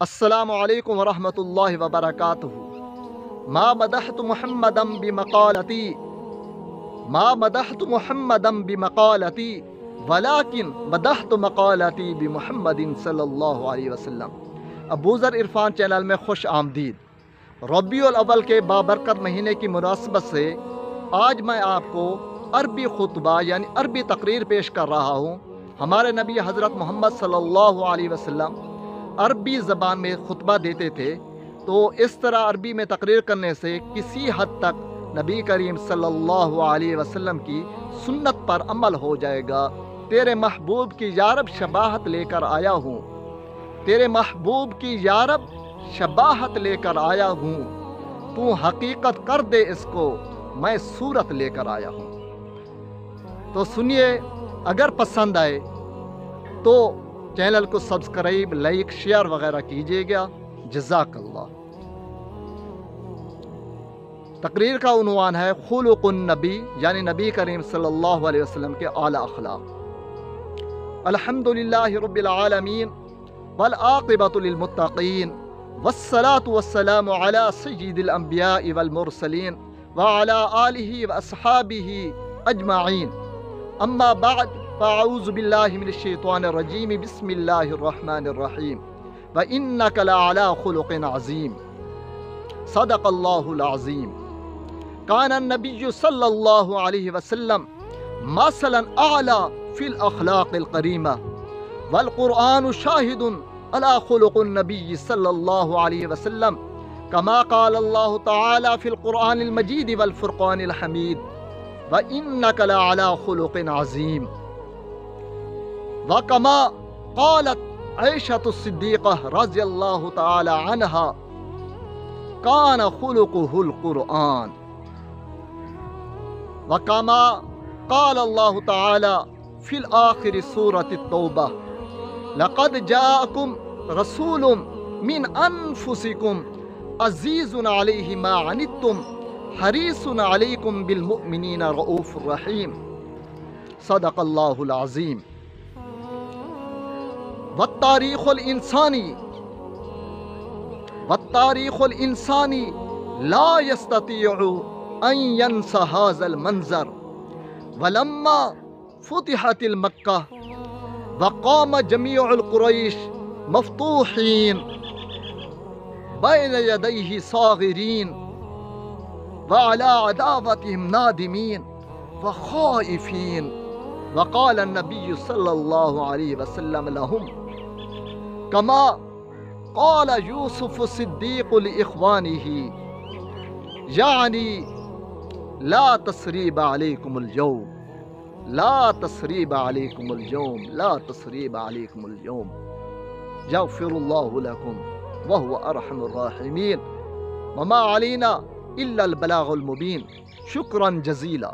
السلام علیکم ورحمۃ اللہ وبرکاتہ۔ ما مدحت محمدم بمقالتی، ما مدحت محمدم بمقالتی، ولیکن مدحت مقالتی بمحمد صلی اللہ علیہ وسلم۔ ابوذر عرفان چینل میں خوش آمدید۔ ربیع الاول کے بابرکت مہینے کی مناسبت سے آج میں آپ کو عربی خطبہ یعنی عربی تقریر پیش کر رہا ہوں۔ ہمارے نبی حضرت محمد صلی اللہ علیہ وسلم عربی زبان میں خطبہ دیتے تھے، تو اس طرح عربی میں تقریر کرنے سے کسی حد تک نبی کریم صلی اللہ علیہ وسلم کی سنت پر عمل ہو جائے گا۔ تیرے محبوب کی یارب شباہت لے کر آیا ہوں۔ تیرے محبوب کی یارب شباہت لے کر آیا ہوں۔ تو حقیقت کر دے اس کو، میں صورت لے کر آیا ہوں۔ تو سنیے، اگر پسند آئے تو چینل کو سبسکرائب، لائک، شیئر وغیرہ کیجیے گا۔ جزاک اللہ۔ تقریر کا عنوان ہے خلق النبی یعنی نبی کریم صلی اللہ علیہ وسلم کے اعلیٰ اخلاق۔ الحمد للہ رب العالمین والعاقبۃ للمتقین والصلاة والسلام على سید الانبیاء والمرسلین وعلى آلہ واصحابہ اجمعین۔ اما بعد فاعوذ باللہ من الشیطان الرجیم بسم اللہ الرحمن الرحیم وَإِنَّكَ لَعَلَى خُلُقٍ عَظِيمٍ. صدق اللہ العظیم كان النبي صلى الله عليه وسلم مثلا أعلى في الأخلاق القريمة والقرآن شاهد على خلق النبي صلى الله عليه وسلم. كما قال الله تعالى في القرآن المجيد والفرقان الحميد. وإنك لعلى خلق عظيم. وكما قالت عائشة الصديقة رضي الله تعالى عنها، كان خلقه القرآن. وكما قال الله تعالى في الآخر سورة التوبة، لقد جاءكم رسول من أنفسكم عزيز عليه ما عنتم، حريص عليكم بالمؤمنين رؤوف رحيم. صدق الله العظيم. والتاريخ الإنساني والتاريخ الإنساني لا يستطيع أن ينسى هذا المنظر. ولما فتحت المكة وقام جميع القريش مفتوحين بين يديه صاغرين وعلى عداوتهم نادمين وخائفين. وقال النبي صلى الله عليه وسلم لهم كما قال يوسف الصديق لإخوانه يعني لا تسریب علیکم اليوم، لا تسریب علیکم اليوم، لا تسریب علیکم اليوم یغفر اللہ لکم وهو ارحم الراحمین وما علینا الا البلاغ المبین شکرا جزیلا